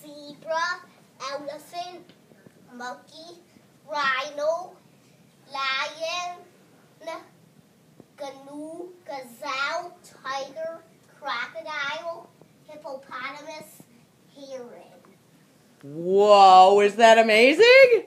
zebra, elephant, monkey, rhino, lion, gnu, gazelle, tiger, crocodile, hippopotamus, heron. Whoa, is that amazing?